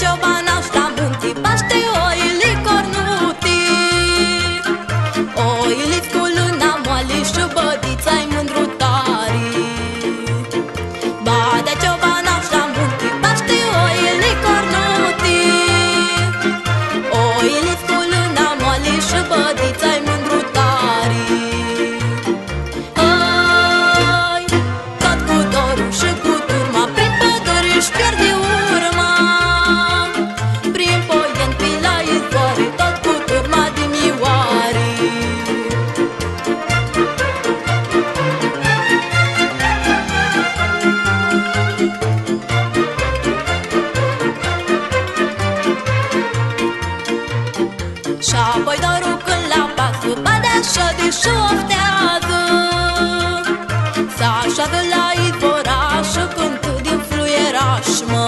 your. 什么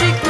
Music